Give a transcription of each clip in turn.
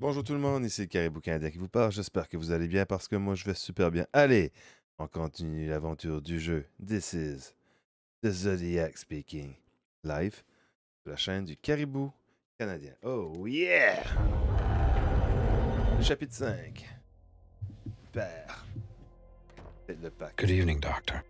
Bonjour tout le monde, ici le Caribou Canadien qui vous parle. J'espère que vous allez bien parce que moi je vais super bien. Allez, on continue l'aventure du jeu. This is the Zodiac speaking. Live sur la chaîne du Caribou Canadien. Oh yeah! Chapitre 5. Père. Le pack. Good evening, Doctor.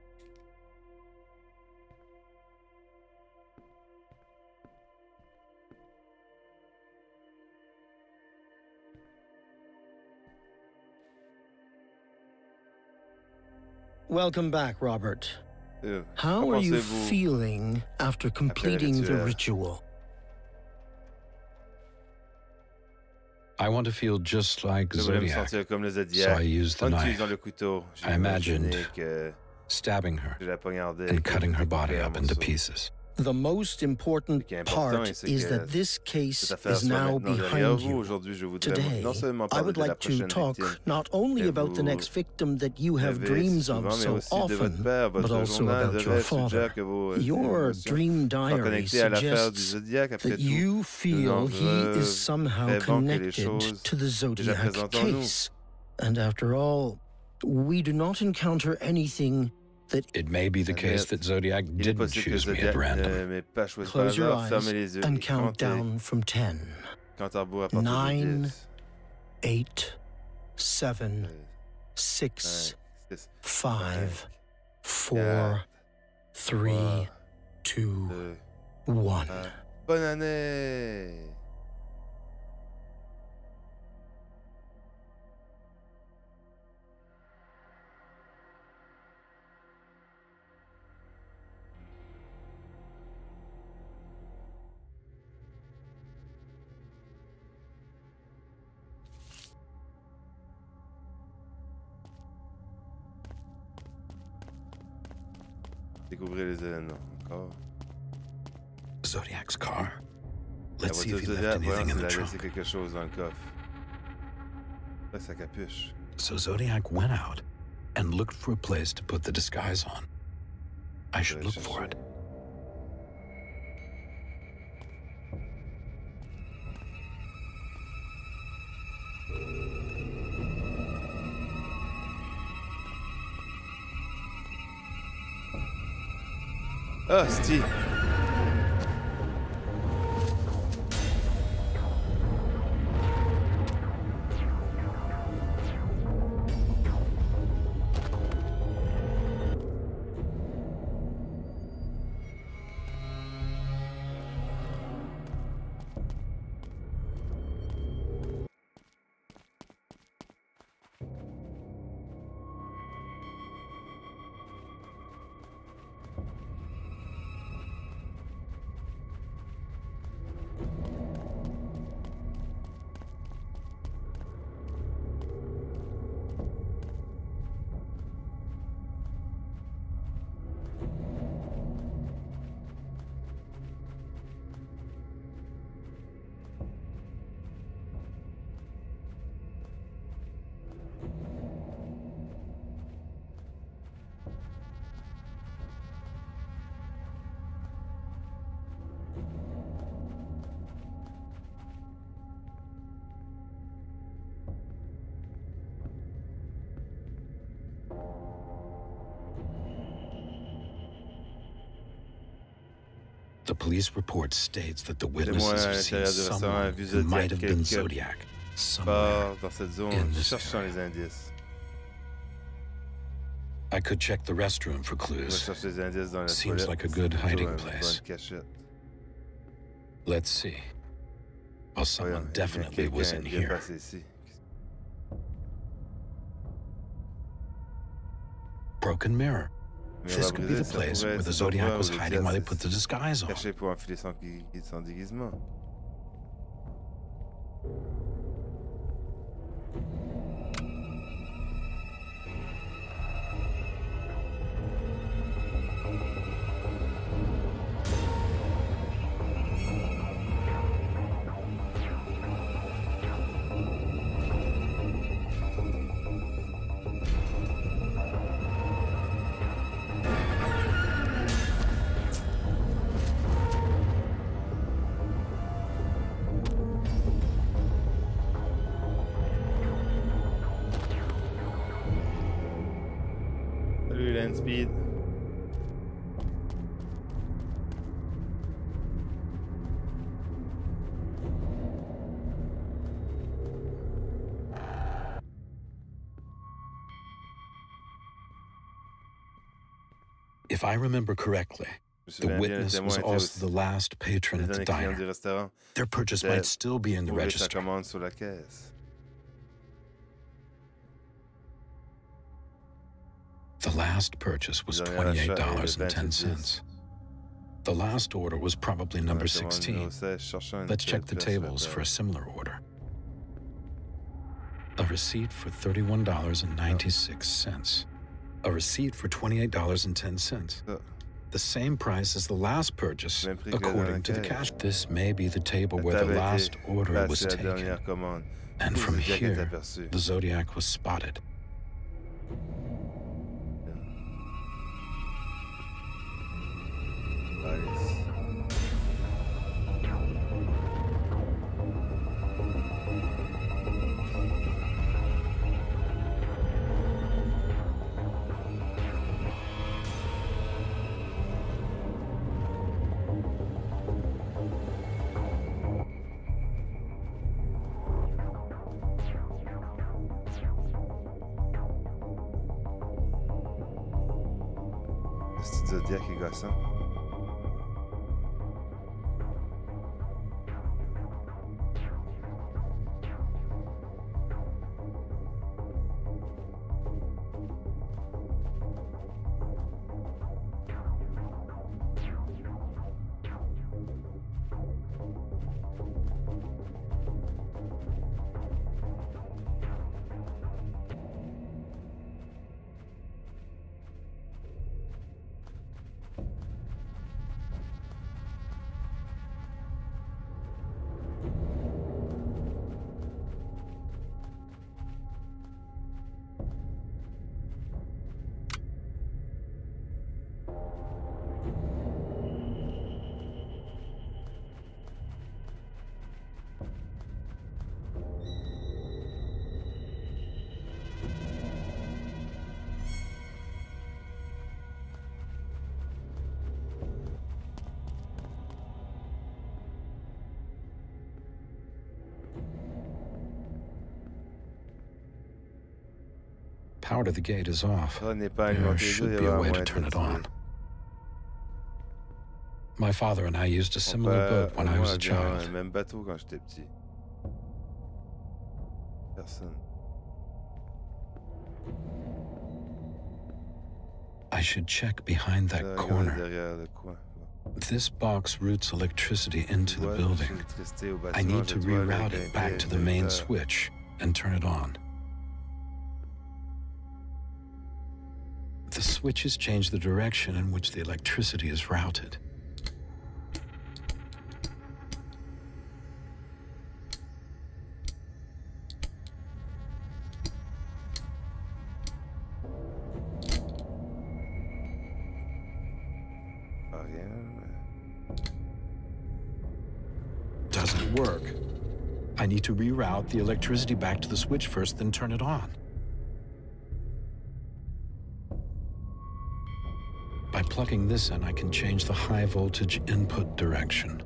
Welcome back, Robert. Euh, How comment are you pensez-vous feeling after completing the ritual? I want to feel just like Je voulais Zodiac, comme le so I used the En knife, utilisant le couteau, I imagined imaginé que euh, stabbing her je la poignardais et and cutting her body up into morceaux. pieces. The most important qui est important, part is that this case is now behind you. Aujourd'hui, je voudrais Today, I would like to talk not only about the next victim that you have dreams of so aussi de votre often, but also about your father. suggère que vos euh, Your dream diary connectées à l'affaire du suggests that you feel he is euh, somehow que les connected to the Zodiac présentes en nous. case. And after all, we do not encounter anything that It may be the ah, case that Zodiac didn't choose me at random. Euh, ne m'ait pas choisi par close your eyes and count down from 10. Compte à bout à partir Nine, de 10. 8, 7, Euh, 6, cinq, six, 5, 4, quatre, 3, trois, 2, deux, 1. un. Bonne année! Découvrez les événements. Encore. Zodiac's car? Let's see if he left anything in the trunk. quelque chose dans le coffre. Ouais, sa capuche. So Zodiac went out and looked for a place to put the disguise on. I should look for it. Ah, police report states that the witnesses have seen l'intérieur du restaurant a someone who might have been Zodiac somewhere. part dans cette zone in this area. I could check the restroom for clues. chercher les indices dans la Seems like a good hiding place. Let's see. Well, someone a bien definitely was in here. Broken mirror. This could be the place where the Zodiac was hiding while they put the disguise on. If I remember correctly, the souviens bien, le witness was also the last patron at the diner. Their purchase might still be in the register. commande sur la caisse. The last purchase was Le dernier achat est le $28.10. The last order was probably number 16. numéro 16, cherchant une Let's check the pièce sur la tables for a similar order. A receipt for $31.96. A receipt for $28.10. Ça. The same price as the last purchase, Même prix que la according to the cash. This may be the table where the last order was placée à la taken. And from here, the Zodiac was spotted. Zodiac est Power to the gate is off. Ça n'est pas There should be a way to turn it on. My father and I used a similar boat when I was a child. un même bateau quand j'étais petit. Personne. I should check behind that corner. derrière le coin. Bon. This box routes electricity into the building. chercher l'électricité au I need to reroute it back to the main switch and turn it on. The switches change the direction in which the electricity is routed. Oh, Mais- Doesn't work. I need to reroute the electricity back to the switch first, then turn it on. Plugging this in, I can change the high voltage input direction.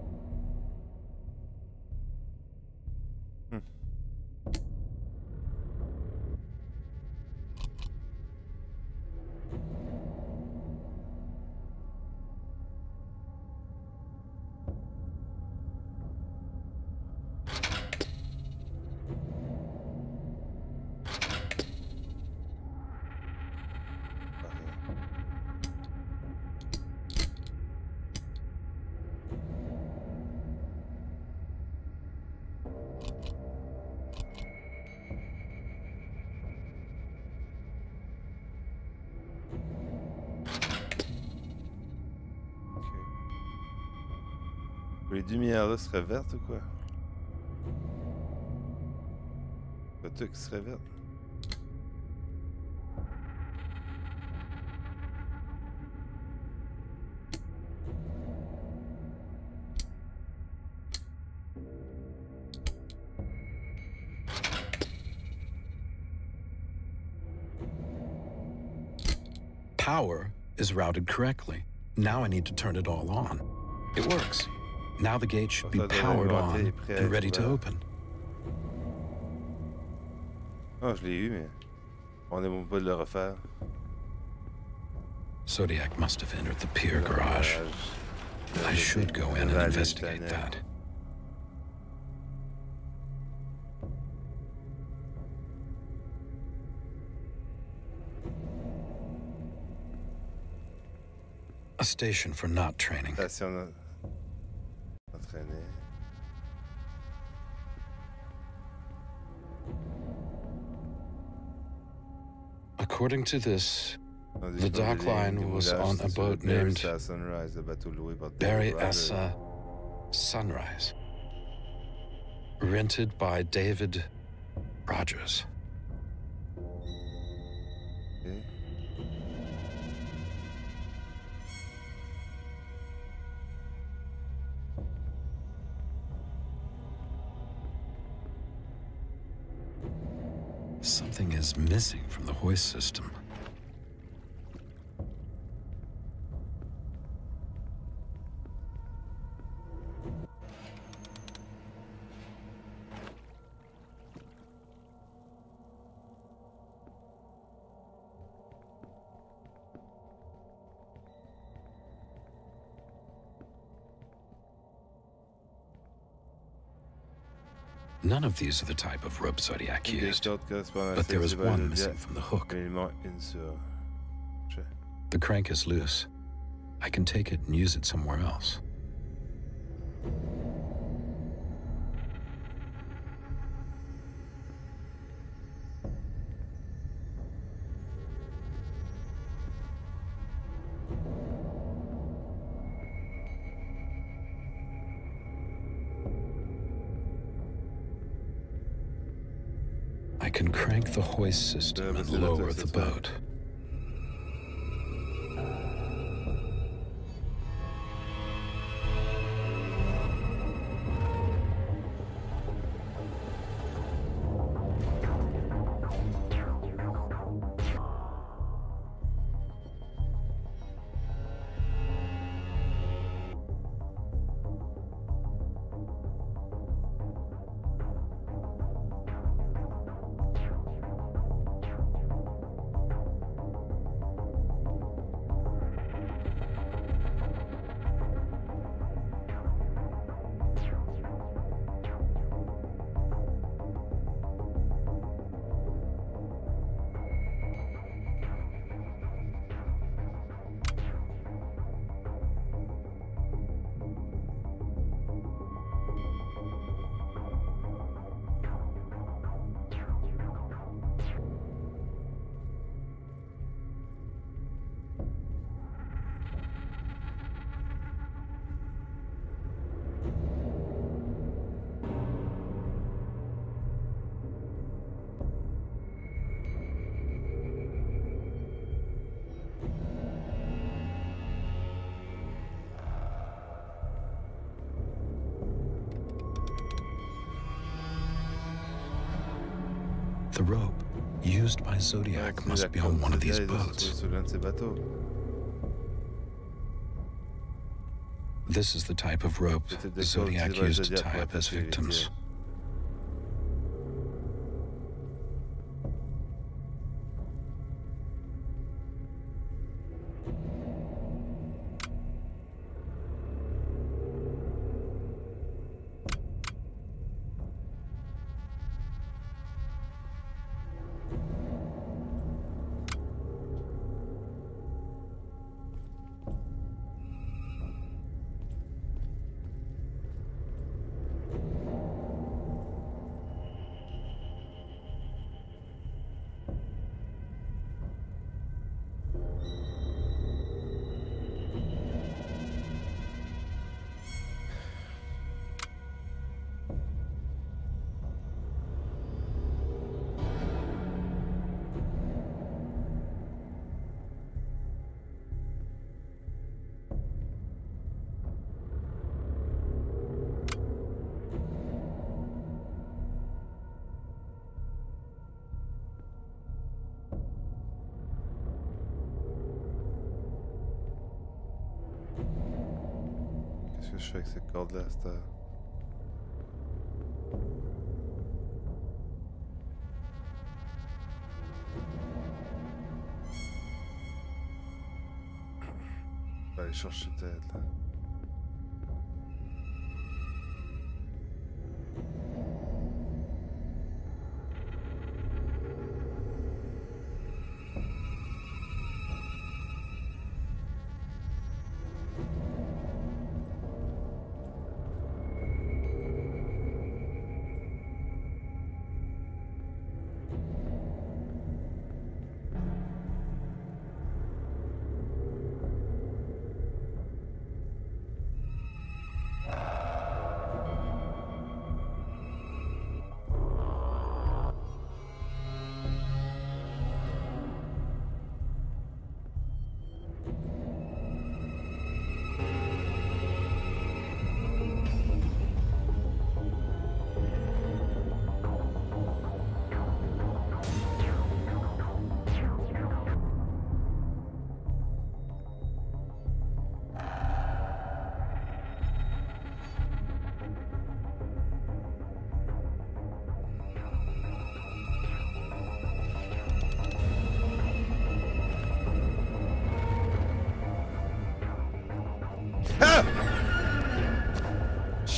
Seraient vertes ou quoi? Qui serait verte. Power is routed correctly. Now I need to turn it all on. It works. Now the gate should be powered on et prêt à and ready to open. Oh, je l'ai eu, mais on pas de le refaire. Zodiac must have entered the pier garage. I should go in and investigate that. A station for knot training. According to this, The dock line was on a boat named Sa Sunrise, le bateau loué par Barry David Sunrise. Rented by David Rogers. Ok. Is missing from the hoist system. None of these are the type of rope Zodiac used, cordes correspond à but there is one missing from the hook. Mais il manque une sur. Je- The crank is loose. I can take it and use it somewhere else. Hoist system and lower the boat. Zodiac must be on one of these jet, ils ont boats. trouvé Sur l'un de ces bateaux. This is the type of rope cordes Zodiac used to tie up his victims. Je fais avec cette corde-là cette vais aller chercher.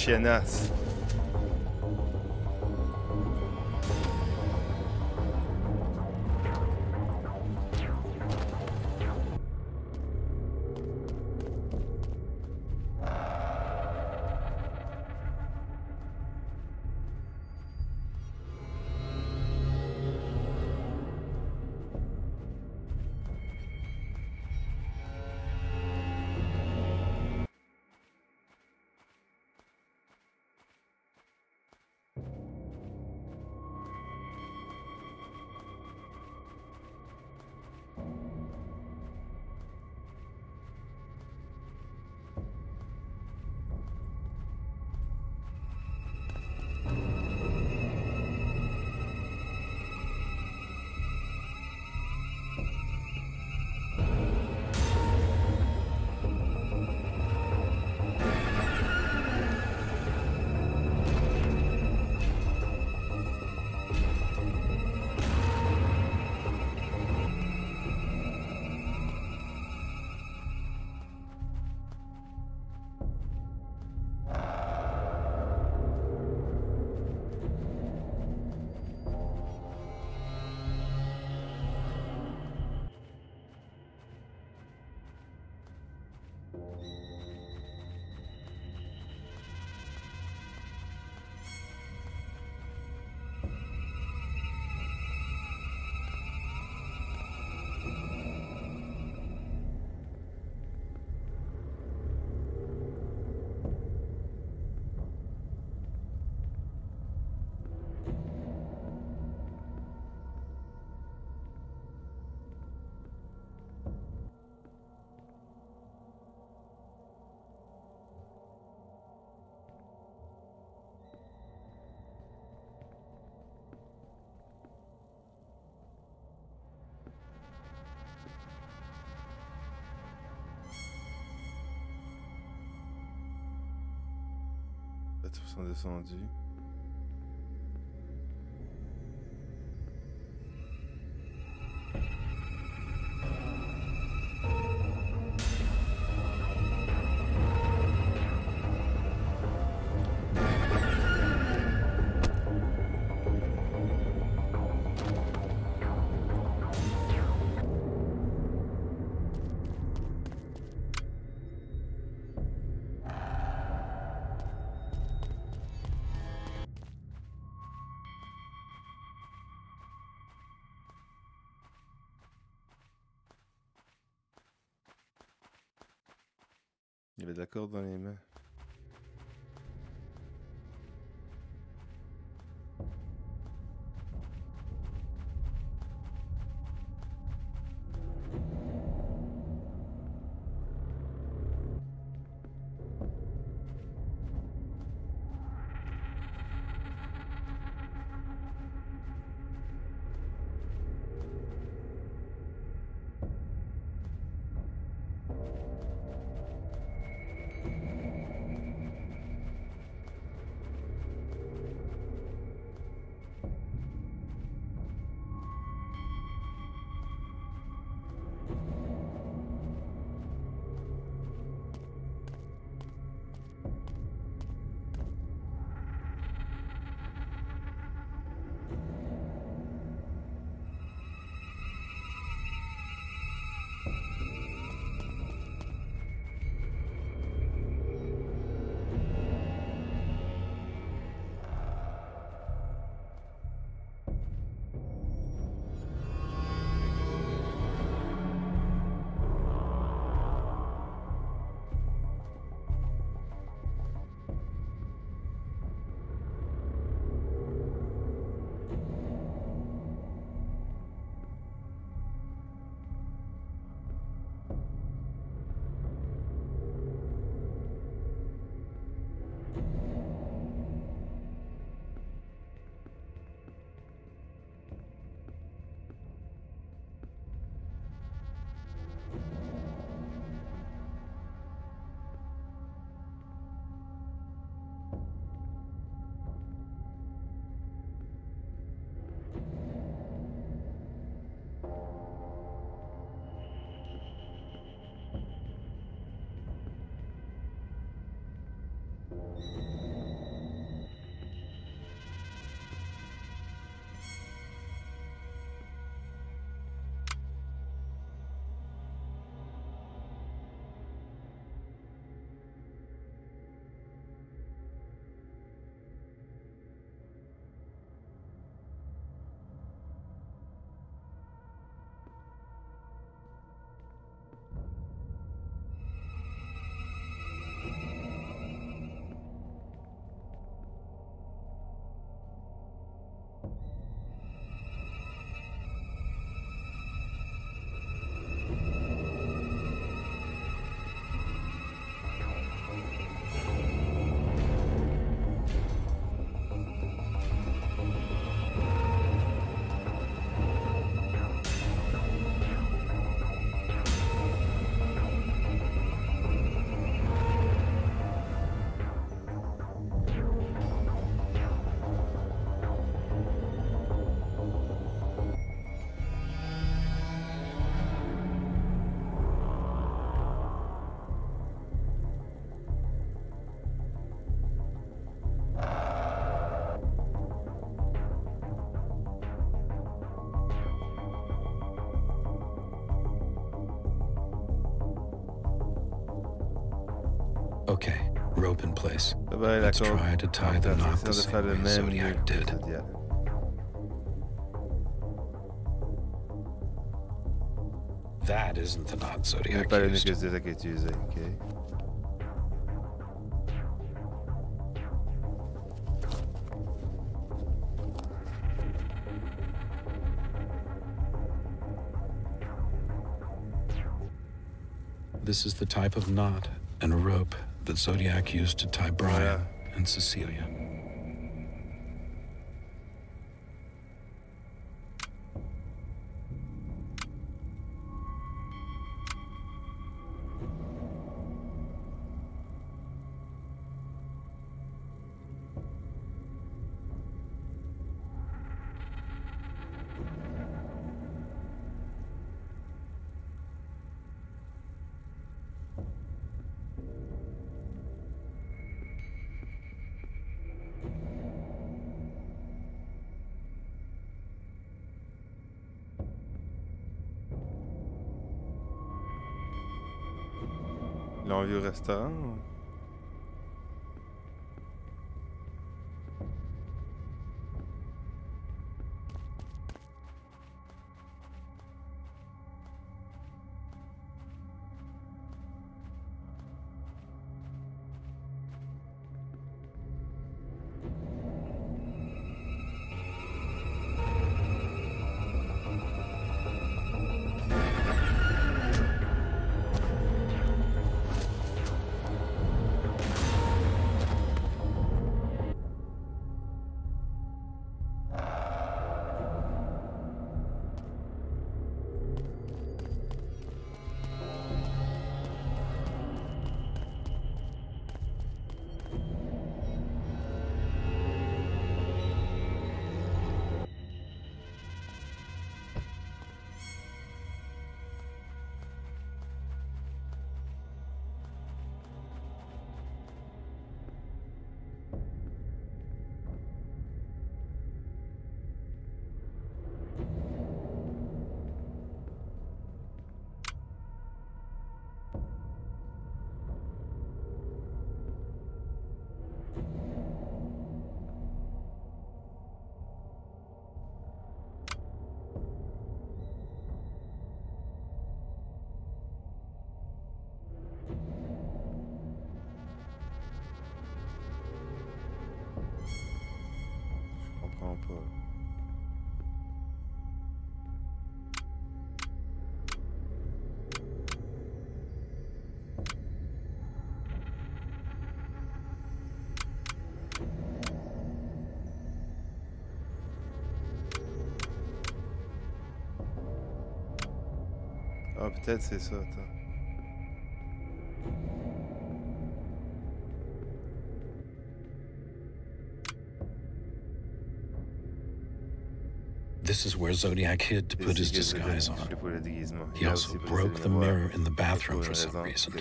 Chiennasse. Les sont descendus. La corde dans les mains. Okay, rope in place. Va, Let's d'accord. try to tie the knot the same way Zodiac did. That isn't the knot Zodiac pas le nœud used. que Zodiac a utilisé, ok. This is the type of knot and rope that Zodiac used to tie Brian Voilà. and Cecilia. restaurant? Ou- Je comprends pas. Ah, peut-être c'est ça, attends. This is where Zodiac hid to put his disguise on. He also broke the mirror in the bathroom for some reason.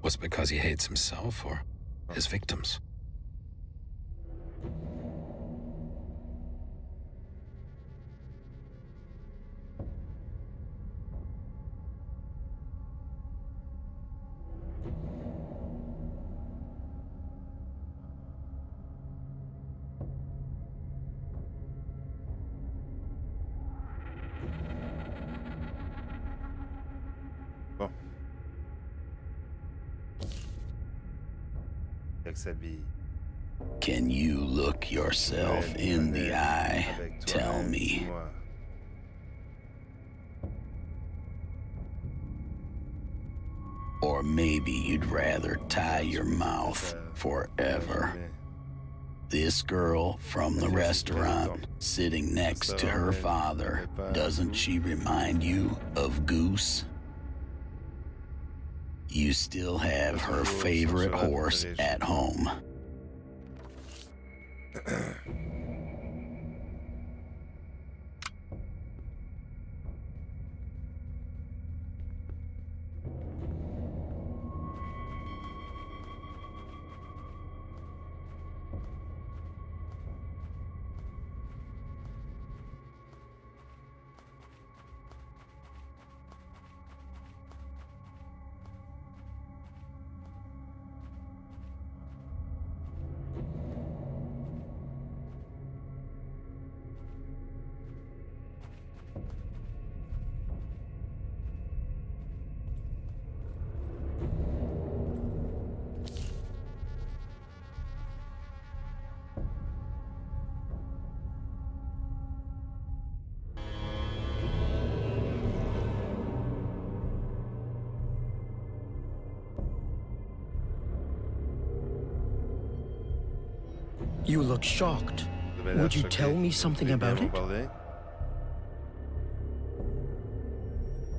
Was it because he hates himself or his victims? Avec sa bille. Can you look yourself in the eye? Tell me. Or maybe you'd rather tie your mouth forever. This girl from the restaurant sitting next to her father, doesn't she remind you of Goose? You still have her favorite horse at home. You look shocked. Vous avez l'air Would you tell me something about it?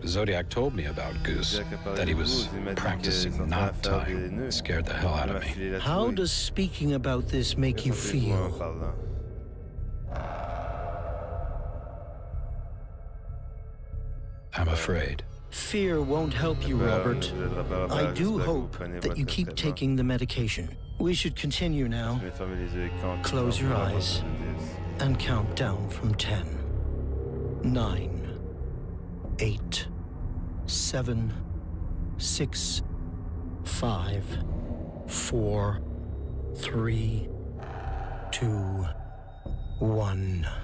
Zodiac told me about Goose, Zodiac a parlé that he was vous, il m'a dit practicing qu'il était en train knot de faire des tying. It scared the hell out of me. How does speaking about this make you Que sentez-vous en feel? I'm afraid. Fear won't help you, Robert. ne vous aidera pas, Robert. I do J'espère que vous hope that you keep taking the medication. We should continue now Je vais fermer les yeux et quand Close your eyes. voir ce que je dis. and count down from 10. 9, 8, 7, 6, 5, 4, 3, 2, 1.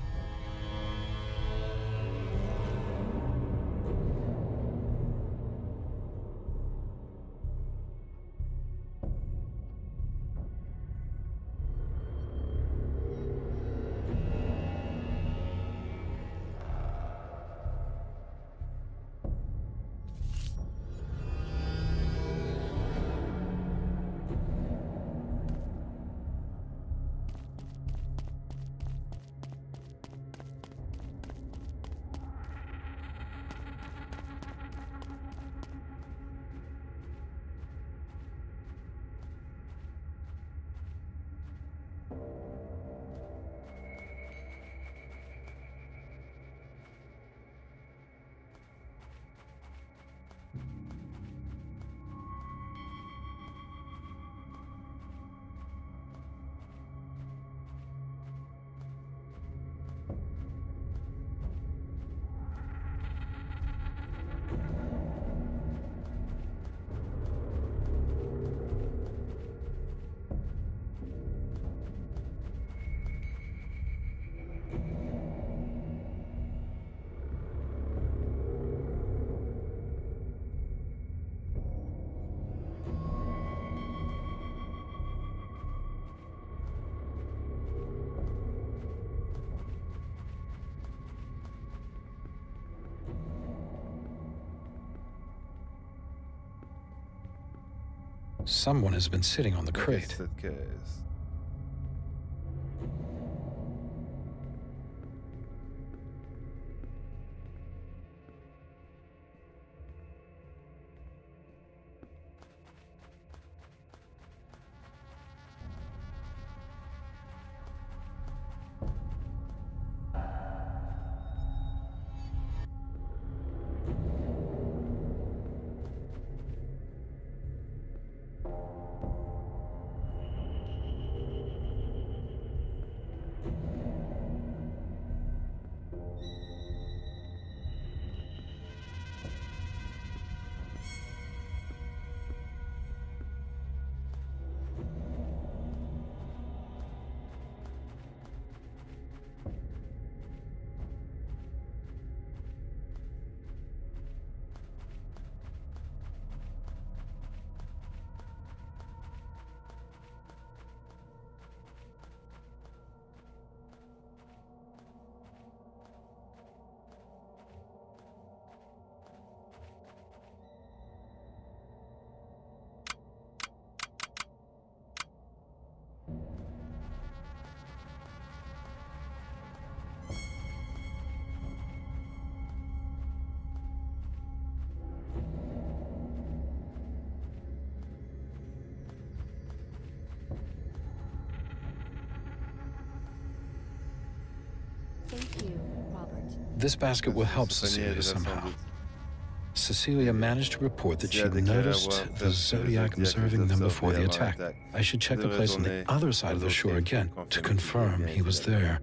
Someone has been sitting on the crate. This basket will help Cecilia somehow. Cecilia managed to report that she Cecilia a déclaré noticed the Zodiac observing them before the attack. I should check the place on the other side of the shore again to confirmer qu'il est confirm he was there.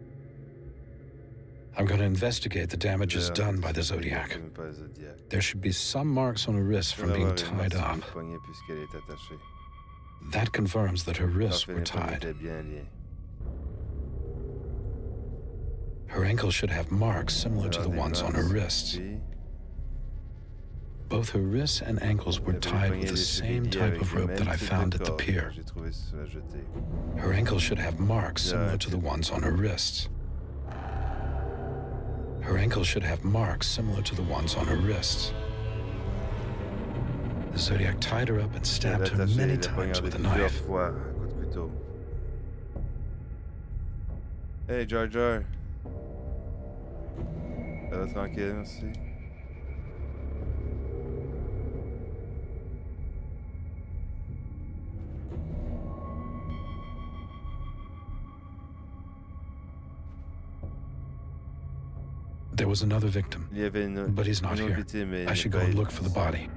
I'm going to investigate the damages done by the Zodiac. confirmer par le Zodiac. There should be some marks on her wrist Il from being tied up. le poignet puisqu'elle est attachée. That confirms that her wrists were tied. Her ankles should have marks similar to the ones on her wrists. Both her wrists and ankles were Il y avait les tied with the same type of rope that I found at the pier. J'ai trouvé sur la jetée. Her ankles should have marks similar to the ones on her wrists. Her ankles should have marks similar to the ones on her wrists. The Zodiac tied her up and stabbed her many times with a knife. fois, à coups de couteau. Hey, Jar Jar. Ça va tranquille, merci. There was another victim, Il y avait une, but he's not here. victime, mais il I should go and look for the body.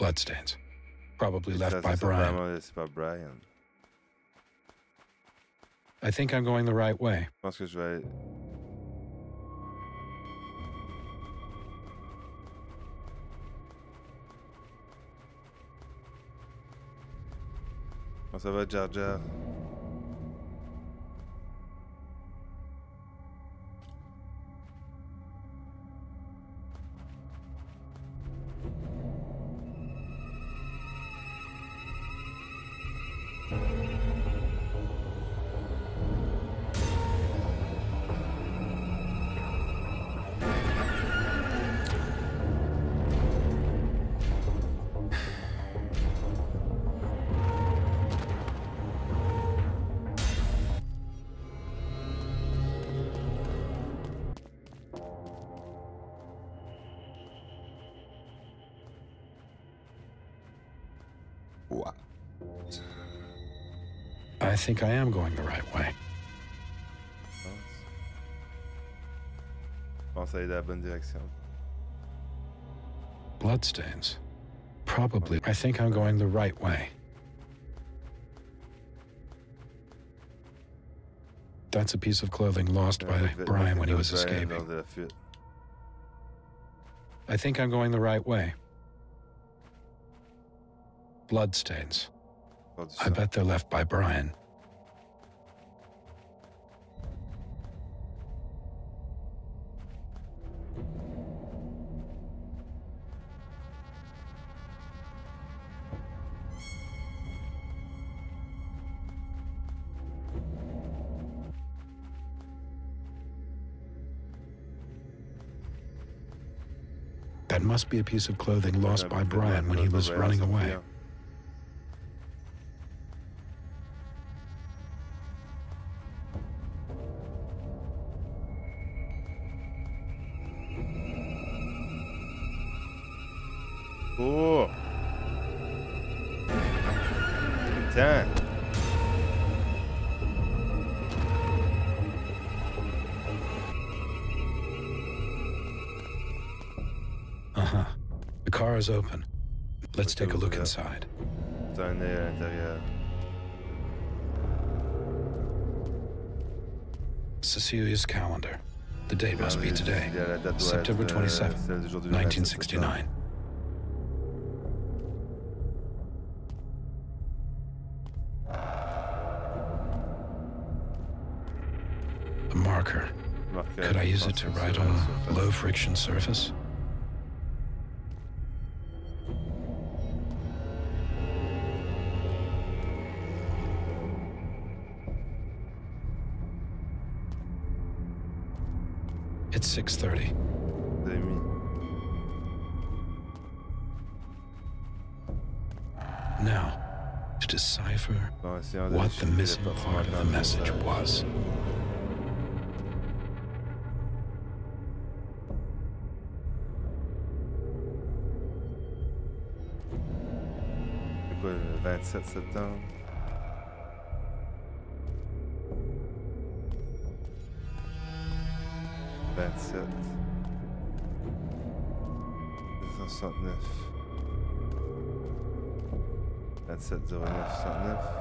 Bloodstains. Probably left by Brian. laissé Brian. I think I'm going the right way. Je pense que je vais. Comment ça va, Jar Jar? What? I think I am going the right way. Je pense. Aller dans la bonne direction. Bloodstains. Probably. I think I'm going the right way. That's a piece of clothing lost by Brian when he was escaping. lors de la fuite. I think I'm going the right way. Bloodstains. I bet they're left by Brian. That must be a piece of clothing lost by Brian when he was running away. Is open. Let's take a look inside. C'est un nez à l'intérieur. Cecilia's calendar. The date must be today. il y a la date doit September euh, 27, celle du jour du 27 septembre. 1969. A marker. Could I use it to write on a low friction surface? 6:30. Vous avez mis. Now, to decipher de what the missing part of the message was. Quoi, le 27 septembre? Vingt-sept. 1969. 27 09 69.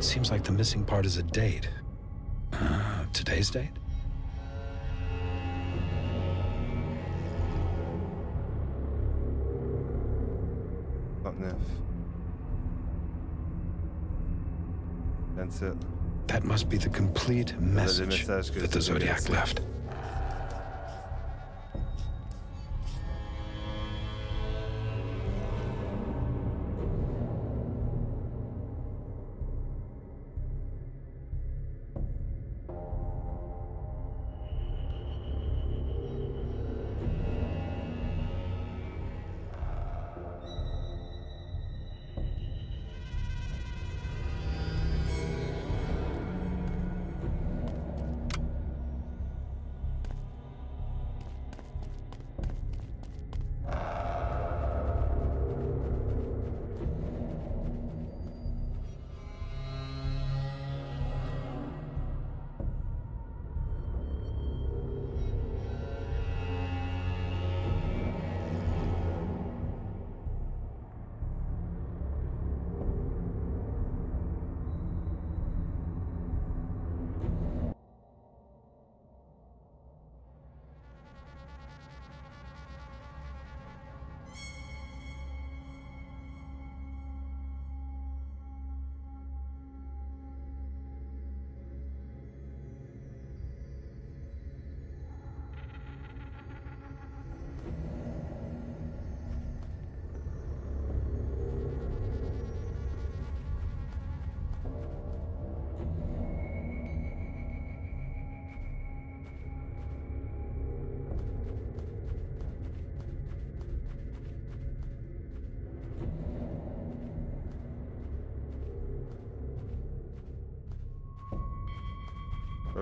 Seems like the missing part is a date. Uh, today's date? Must be the complete message message that the Zodiac left.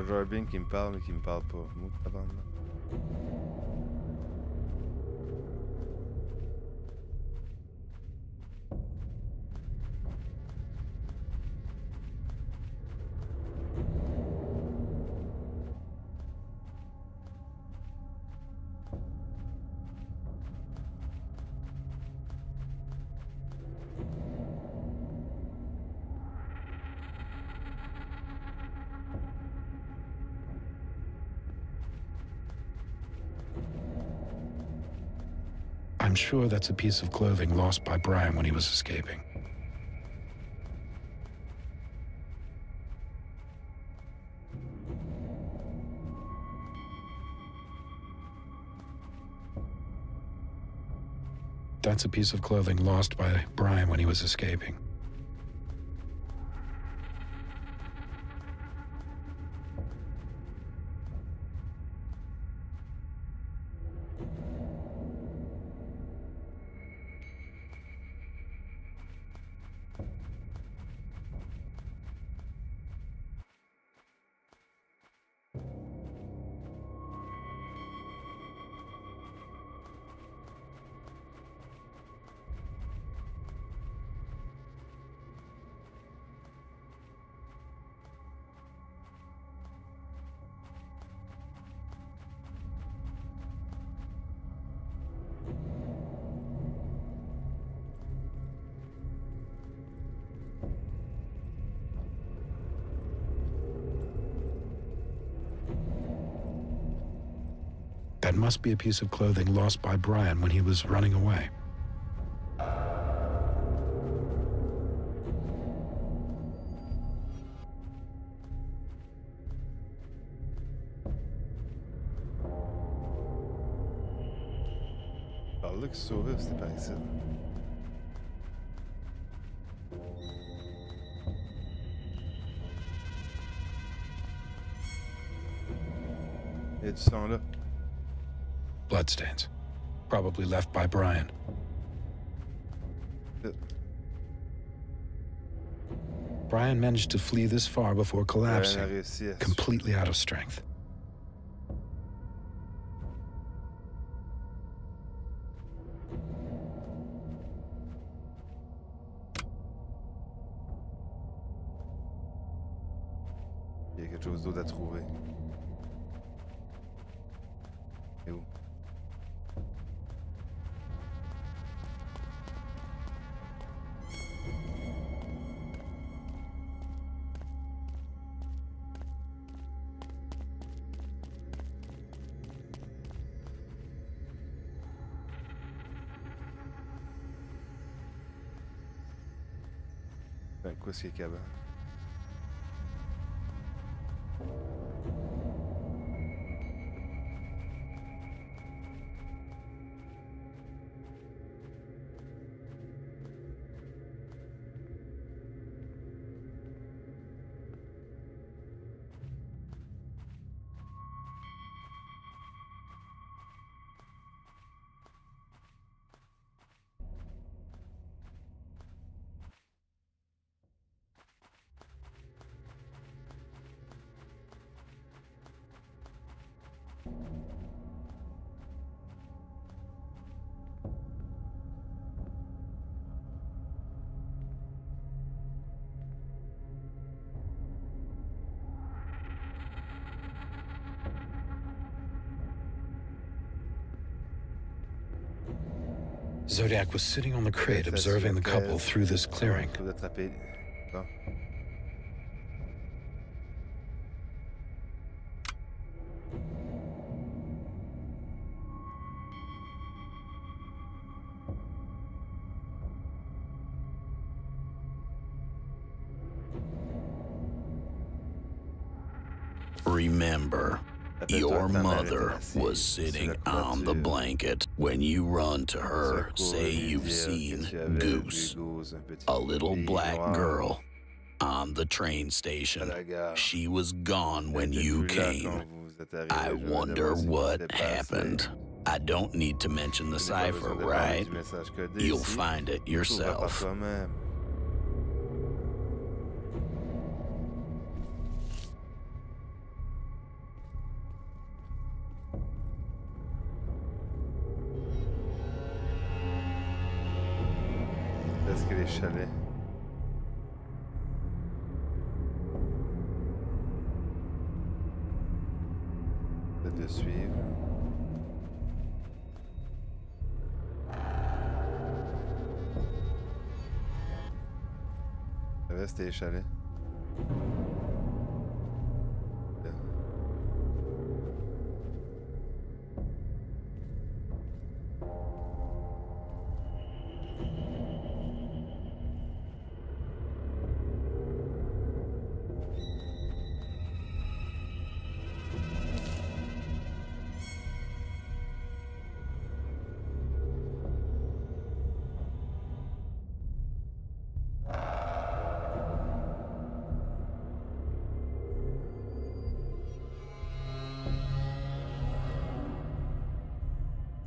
Jar Binks qui me parle, mais qui me parle pas. Mot sure that's a piece of clothing lost by Brian when he was escaping. That's a piece of clothing lost by Brian when he was escaping. Must be a piece of clothing lost by Brian when he was running away. Par là qu'il se sauvait, ou Bloodstains. Probably left by Brian. Uh. Brian managed to flee this far before collapsing, réussi à se- completely out of strength. Il y a quelque chose d'autre à trouver. Bem, consegui a. Zodiac was sitting on the crate, observing the couple through this clearing. Was sitting on the blanket. When you run to her, say you've lui dire que seen tu avais vu Goose, Goose, un petit a little black girl, on the train station. She was gone when you came. quand vous êtes arrivé. I wonder what happened. I don't need to mention the Tu n'as pas cipher, besoin de parler right? du message codé You'll find it Tu le trouveras par yourself. Les chalets. De suivre. Ça.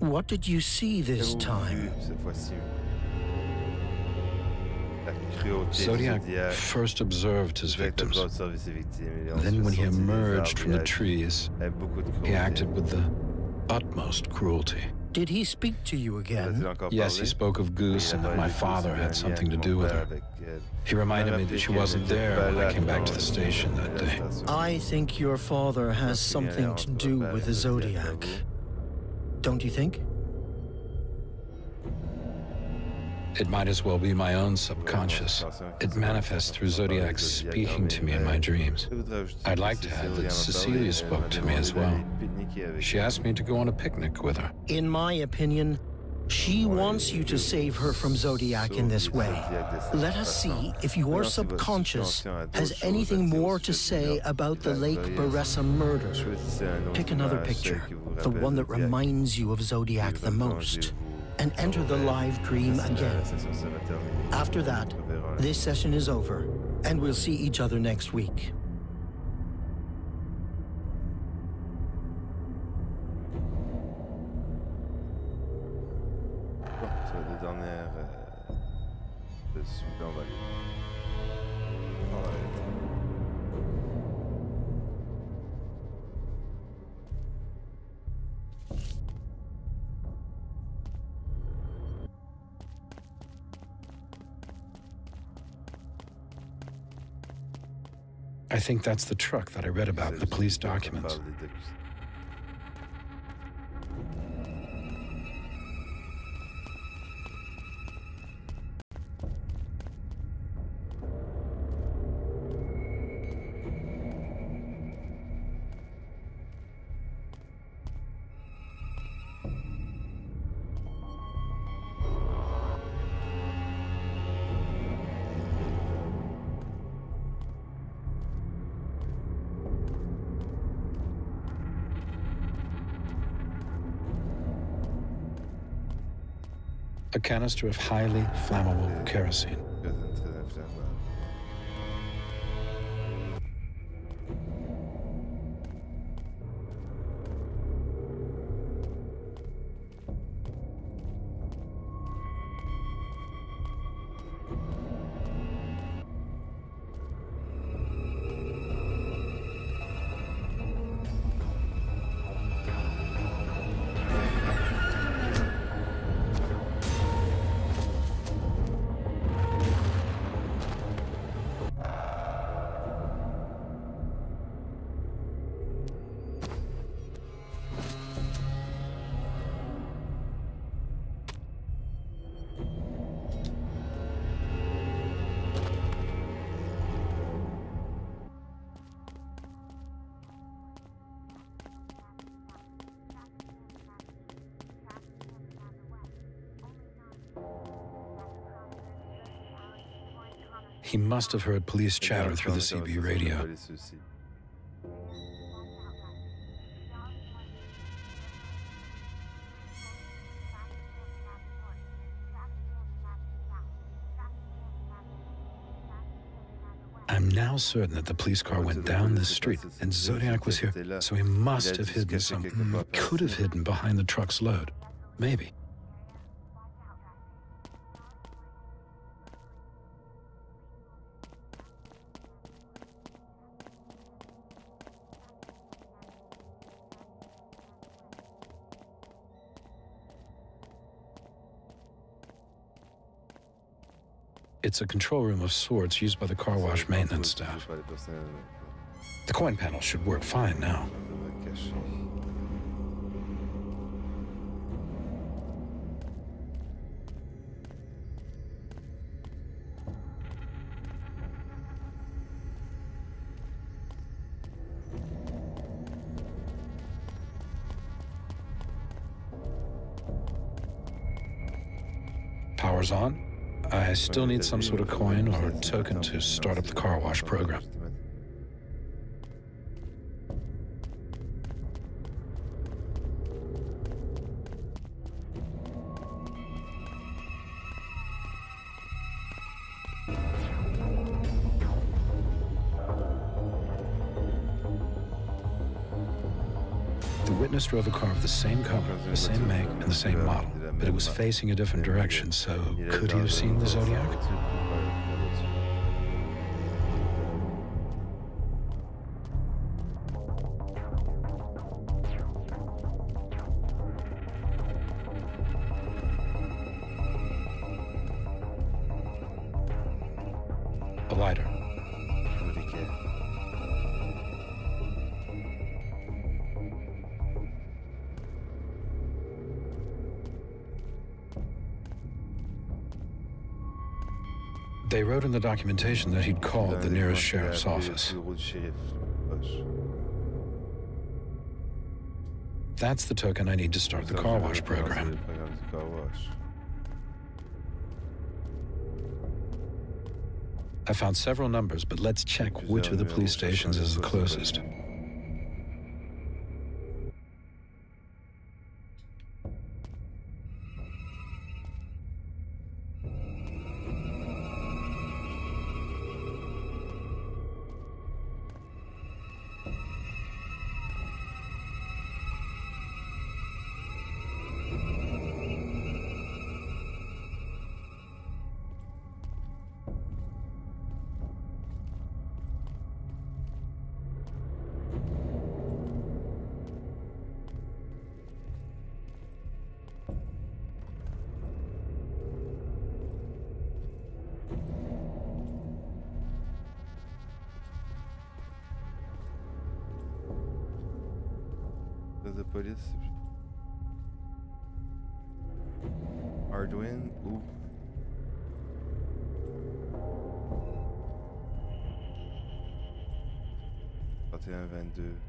What did you see this time? vu Cette fois-ci. La cruauté du Zodiac Zodiac. first observed his victims. d'abord observé ses victimes. et Then, when he emerged from the arbres, il a- trees, avec beaucoup de he acted with the utmost cruelty. Did he speak to you again? Yes, he spoke of Goose and that my father il y a un had something to do with her. He reminded me that she wasn't there when I came back to the station that day. I think your father has Parce qu'il y a un something to do with the Zodiac, Zodiac. j'avoue. Don't you think? It might as well be my own subconscious. It manifests through Zodiac speaking to me in my dreams. Je voudrais ajouter I'd like to add that Cecilia spoke to me as well. d'aller pique-niquer avec She asked me to go on a picnic with her. In my opinion, she wants you to save her from Zodiac in this way. Let us see if your subconscious has anything more to say about the Lake Berryessa murder. Pick another picture, the one that reminds you of Zodiac the most, and enter the live dream again. After that, this session is over, and we'll see each other next week. I think that's the truck that I read about in the police documents. A canister of highly flammable kerosene. He must have heard police chatter through the CB radio. I'm now certain that the police car went down this street and Zodiac was here, so he must have hidden something. Could have hidden behind the truck's load. Maybe. It's a control room of sorts used by the car wash maintenance staff. The coin panel should work fine now. Still need some sort of coin or token to start up the car wash program. The witness drove a car of the same color, the same make, and the same model but it was facing a different direction, so could he have seen the Zodiac? They wrote in the documentation that he'd called the nearest sheriff's office. That's the token I need to start the car wash program. I found several numbers, but let's check which of the police stations is the closest. öldü.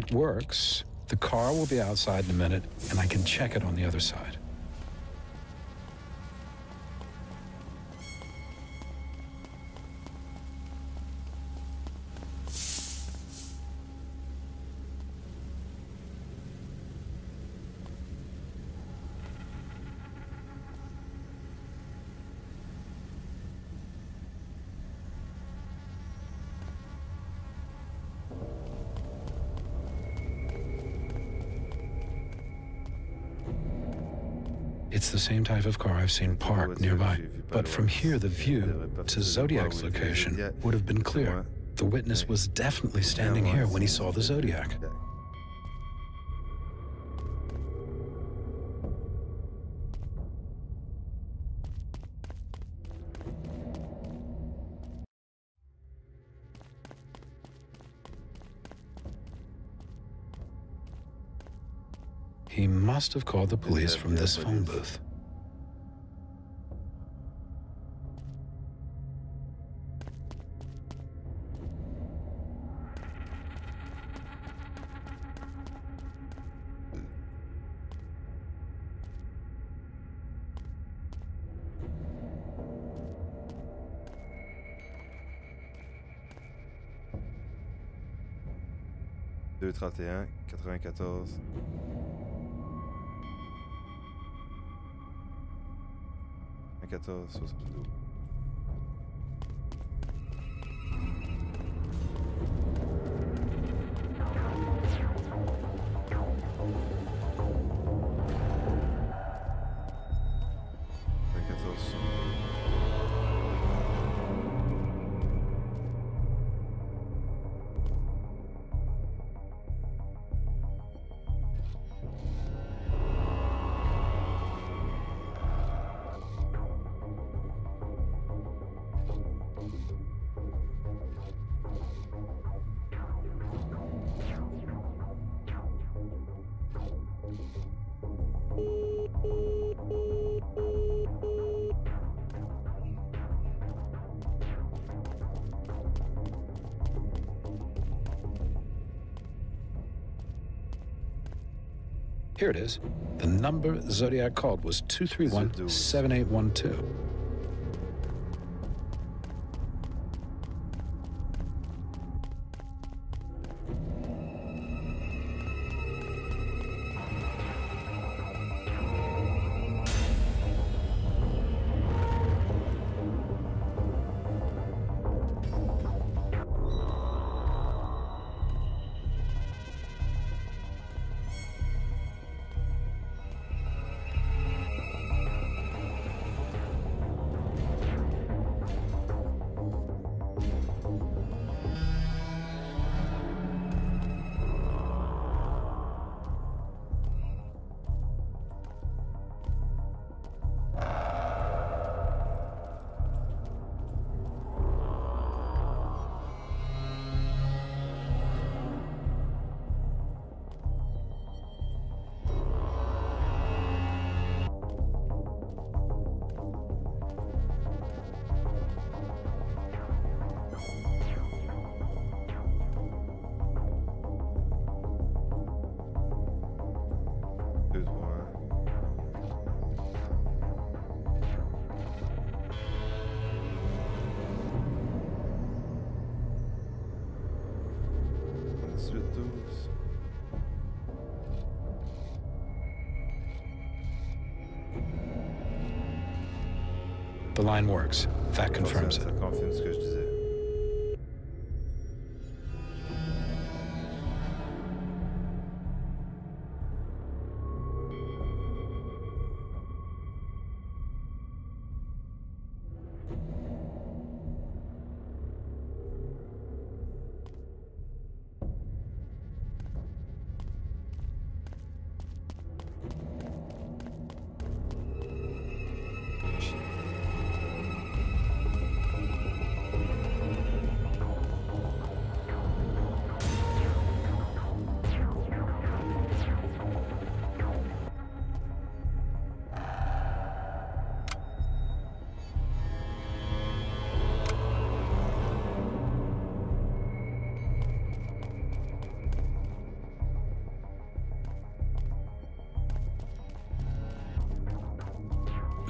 It works. The car will be outside in a minute, and I can check it on the other side. Same type of car I've seen parked nearby. But from here, the view to Zodiac's location would have been clear. The witness was definitely standing here when he saw the Zodiac. He must have called the police from this phone booth. 41 94. Un 14 72. Here it is. The number Zodiac called was 231 7812. The line works. That confirms it.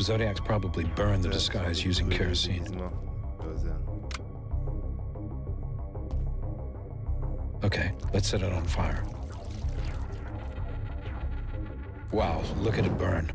Zodiac's probably burned the disguise using kerosene. Okay, let's set it on fire. Wow, look at it burn.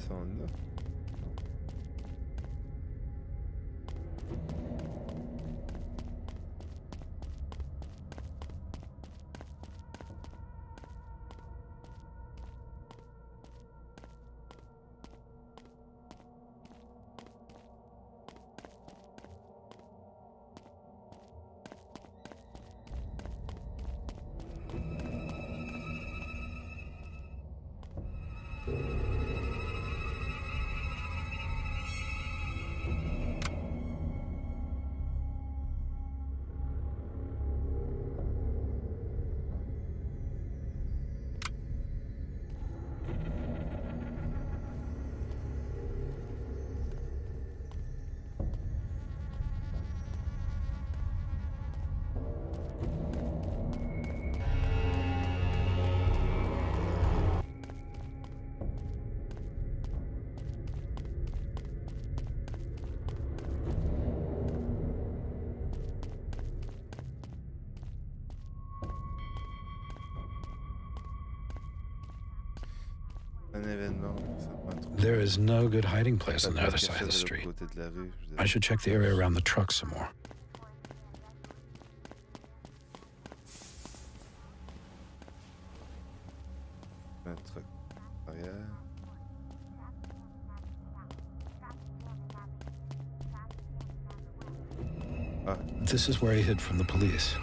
profondo There is no good hiding place on the other side of the street. I should check the area around the truck some more. This is where he hid from the police.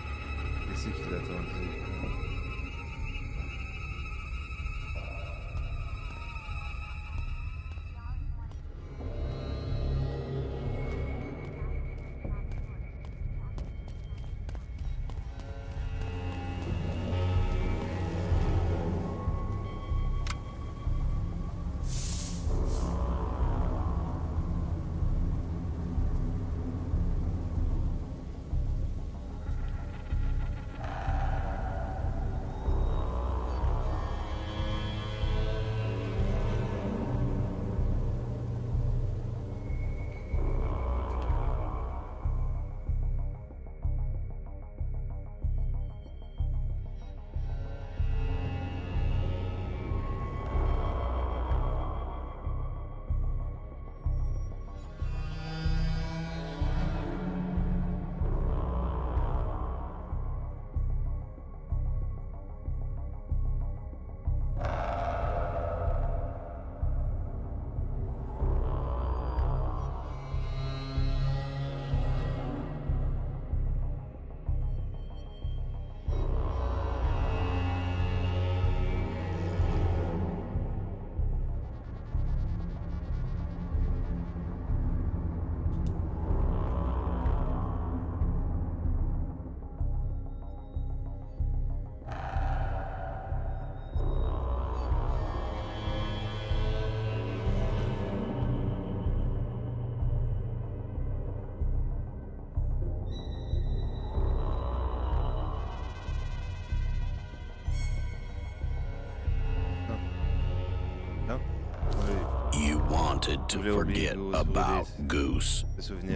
To forget about Goose.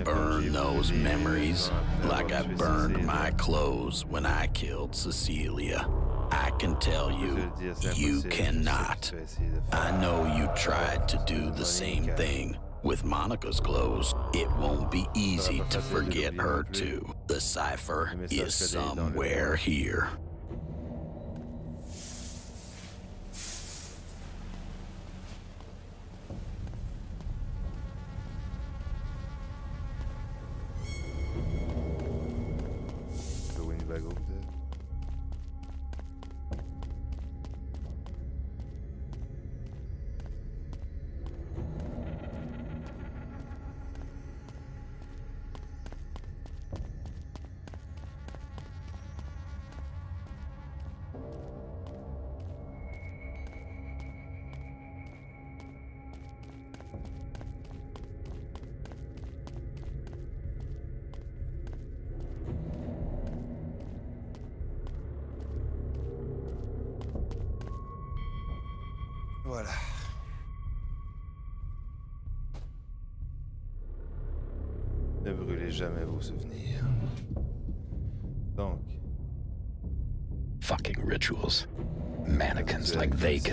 Burn those memories like I burned my clothes when I killed Cecilia. I can tell you, you cannot. I know you tried to do the same thing. With Monica's clothes, it won't be easy to forget her too. The cipher is somewhere here.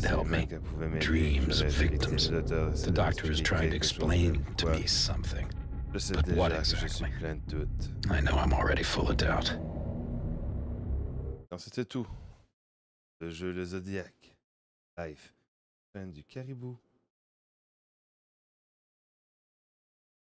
Could help me. Dreams of victims. The doctor is trying to explain to me something. But what exactly? I know I'm already full of doubt. C'était tout. Le jeu Le Zodiac. Live. Fin du caribou.